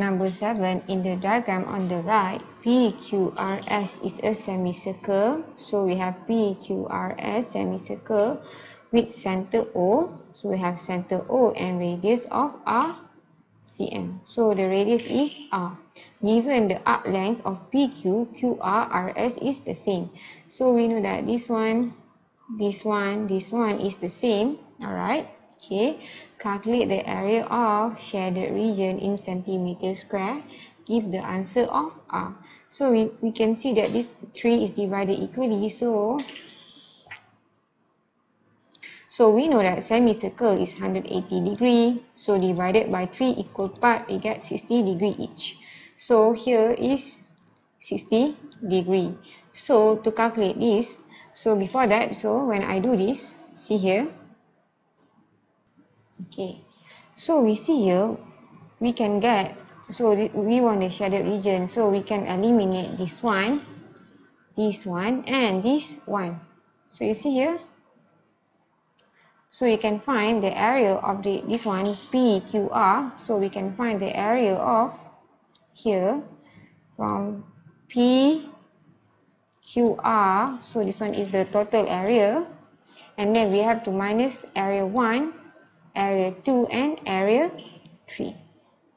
number 7 in the diagram on the right PQRS is a semicircle. So we have PQRS semicircle with center O. So we have center O and radius of R cm so the radius is R. Given the arc length of PQ QR RS is the same. So we know that this one this one this one is the same. All right Okay, calculate the area of shaded region in centimeter square. Give the answer of R. So we, we can see that this 3 is divided equally. So, so we know that semicircle is 180 degree. So divided by 3 equal part, we get 60 degree each. So here is 60 degree. So to calculate this, so before that, so when I do this, see here, Okay, so we see here, we can get, so we want the shaded region, so we can eliminate this one, this one, and this one. So you see here, so you can find the area of the this one PQR, so we can find the area of here from PQR, so this one is the total area, and then we have to minus area 1 area 2 and area 3.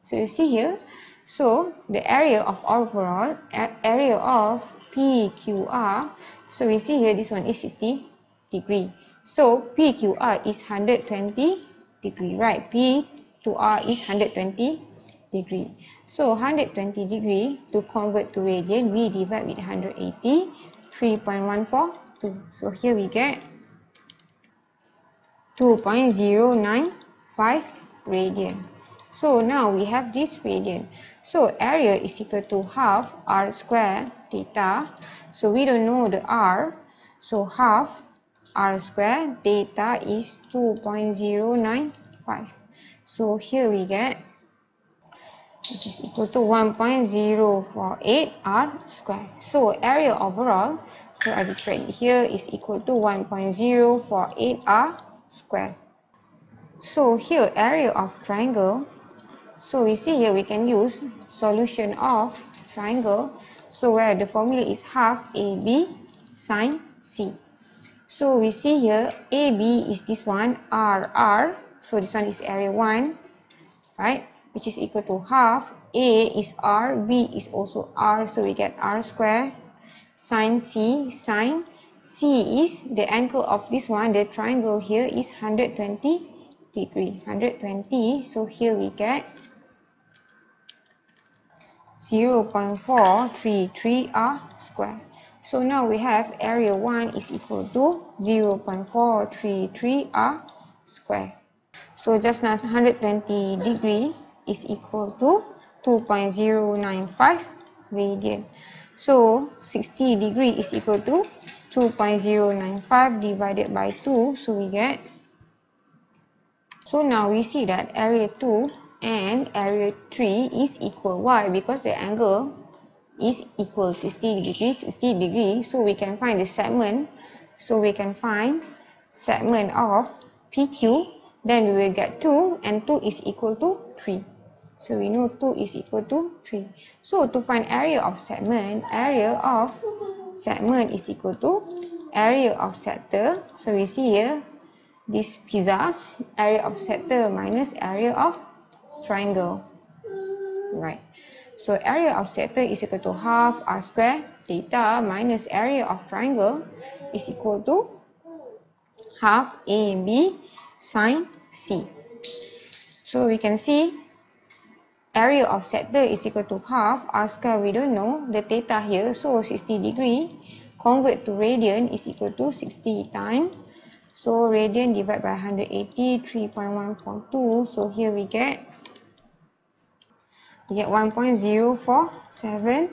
So you see here, so the area of overall, area of PQR, so we see here this one is 60 degree. So PQR is 120 degree, right? P to R is 120 degree. So 120 degree to convert to radian, we divide with 180, 3.142. So here we get 2.095 radian. So now we have this radian. So area is equal to half r square theta. So we don't know the r. So half r square theta is 2.095. So here we get this is equal to 1.048 r square. So area overall, so I just write here is equal to 1.048 r square. So here area of triangle. So we see here we can use solution of triangle. So where the formula is half AB sine C. So we see here AB is this one R R. So this one is area 1 right which is equal to half A is R B is also R so we get R square sine C sine C is the angle of this one, the triangle here is 120 degree. 120, so here we get 0 0.433 r square. So now we have area 1 is equal to 0 0.433 r square. So just now 120 degree is equal to 2.095 radian. So 60 degree is equal to 2.095 divided by 2 so we get so now we see that area 2 and area 3 is equal. Why? Because the angle is equal 60 degrees 60 degrees so we can find the segment. So we can find segment of PQ then we will get 2 and 2 is equal to 3 so we know 2 is equal to 3 so to find area of segment area of segment is equal to area of sector. So we see here this pizza area of sector minus area of triangle. Right. So area of sector is equal to half r square theta minus area of triangle is equal to half a b sine c. So we can see area of sector is equal to half. R square we don't know. The theta here so 60 degree. Convert to radian is equal to 60 times. So radian divided by 180 3.142 so here we get we get 1.047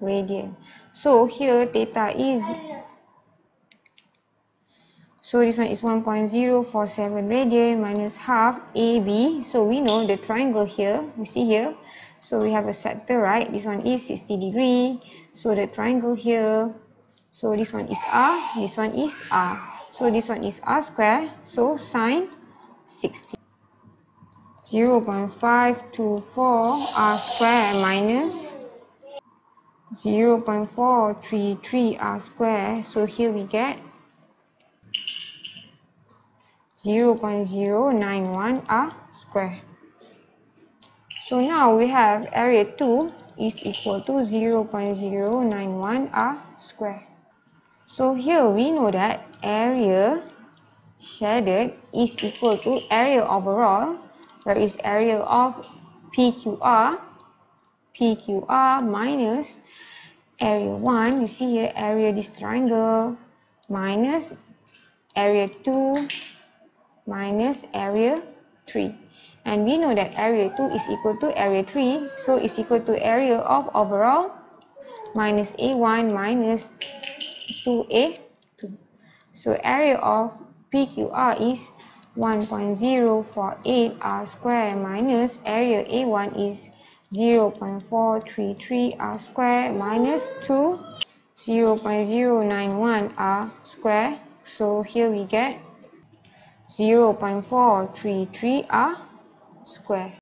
radian. So here theta is So this one is 1.047 radian minus half AB. So we know the triangle here, we see here. So we have a sector, right? This one is 60 degree. So the triangle here, so this one is R, this one is R. So this one is R square, so sine 60. 0.524 r square minus 0.433 r square. So here we get 0.091 r square. So now we have area 2 is equal to 0.091 r square. So here we know that area shaded is equal to area overall where is area of PQR PQR minus area 1 you see here area this triangle minus area 2 minus area 3 and we know that area 2 is equal to area 3 so it's equal to area of overall minus A1 minus 2A2 so area of PQR is 1.048 r square minus area A1 is 0.433 r square minus 2 0.091 r square. So here we get 0.433 r square